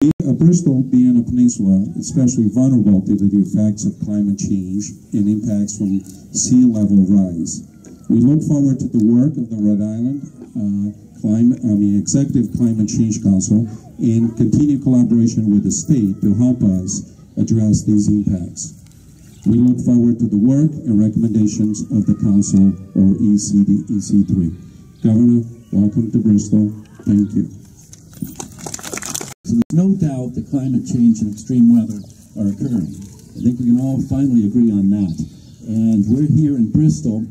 Uh, Bristol, being a peninsula, especially vulnerable to the effects of climate change and impacts from sea level rise. We look forward to the work of the Rhode Island uh, Climate, I mean, Executive Climate Change Council in continued collaboration with the state to help us address these impacts. We look forward to the work and recommendations of the Council or ECD, EC3. Governor, welcome to Bristol. Thank you. So there's no doubt that climate change and extreme weather are occurring. I think we can all finally agree on that. And we're here in Bristol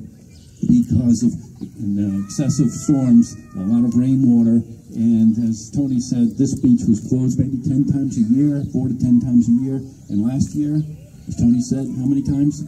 because of uh, excessive storms, a lot of rainwater, and as Tony said, this beach was closed maybe 10 times a year, 4 to 10 times a year. And last year, as Tony said, how many times?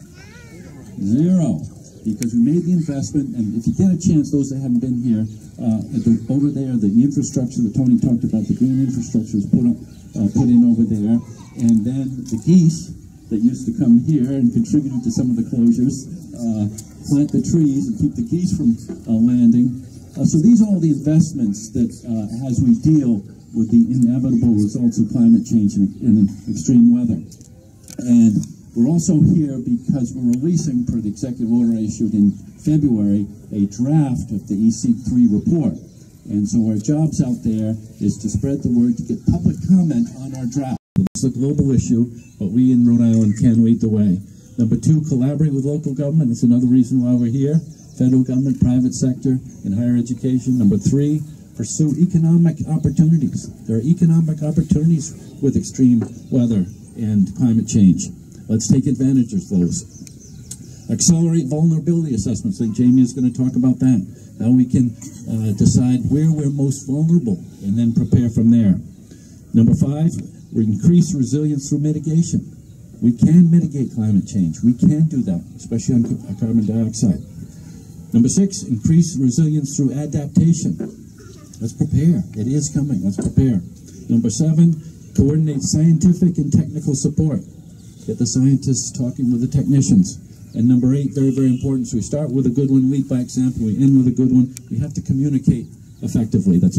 Zero. Because we made the investment, and if you get a chance, those that haven't been here, uh, the, over there, the infrastructure that Tony talked about, the green infrastructure is put, up, uh, put in over there, and then the geese that used to come here and contributed to some of the closures, uh, plant the trees and keep the geese from uh, landing. Uh, so these are all the investments that, uh, as we deal with the inevitable results of climate change and, and extreme weather. And we're also here because we're releasing, per the executive order issued in February, a draft of the EC3 report. And so our jobs out there is to spread the word, to get public comment on our draft. It's a global issue, but we in Rhode Island can lead the way. Number two, collaborate with local government. That's another reason why we're here. Federal government, private sector, and higher education. Number three, pursue economic opportunities. There are economic opportunities with extreme weather and climate change. Let's take advantage of those. Accelerate vulnerability assessments. I think Jamie is going to talk about that. How we can uh, decide where we're most vulnerable and then prepare from there. Number five, we increase resilience through mitigation. We can mitigate climate change. We can do that, especially on carbon dioxide. Number six, increase resilience through adaptation. Let's prepare. It is coming. Let's prepare. Number seven, coordinate scientific and technical support. Get the scientists talking with the technicians. And number eight, very, very important. So we start with a good one, lead by example. We end with a good one. We have to communicate effectively. That's